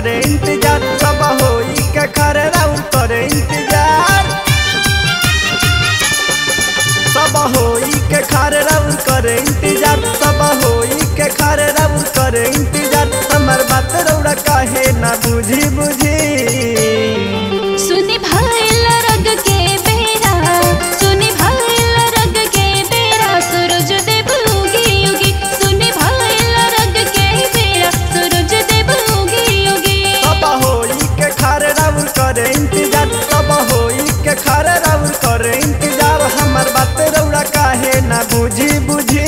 करे इंतज़ार, सब हो के खरे करे इंतज़ार। सब हो के खरे रहू करे इंतज़ार, सब हो के खरे रहू करे इंतज़ार। हमार बात रौड़ा कहे ना बुझी बुझी। बात रौड़ा काहे ना बुझी बुझी।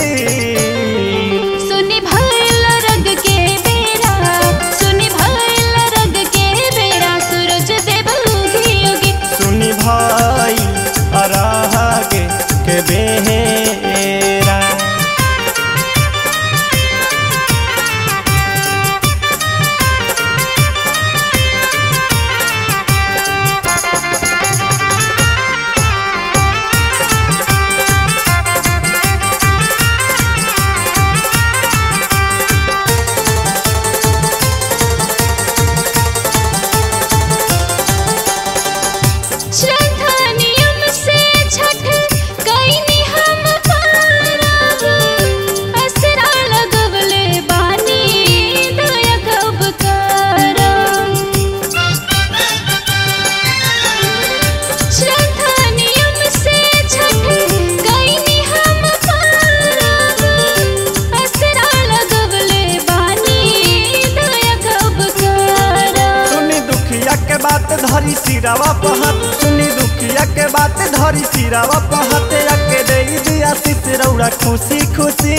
सुनी भइल के बेरा के बेरा सूरज सुनी भाई के के बेहे। धरी सिरावा पहत। चुनी दुखिया के बात धरी सिरावा पहत। अके दे दिया सिसरौरा खुशी खुशी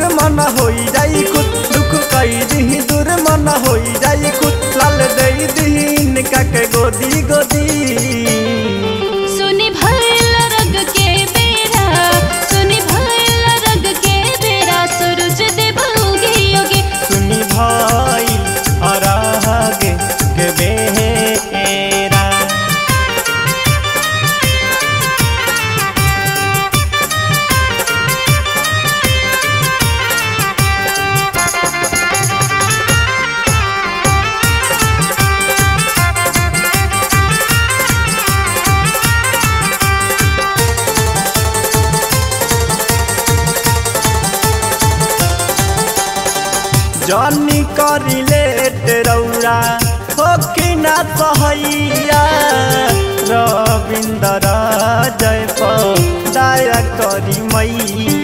दूर हो होई जाई दुख कई जी दूर मना होई जनी करिले तेरौरा होकिना सहैया रविंद्र जय पौ करी मैया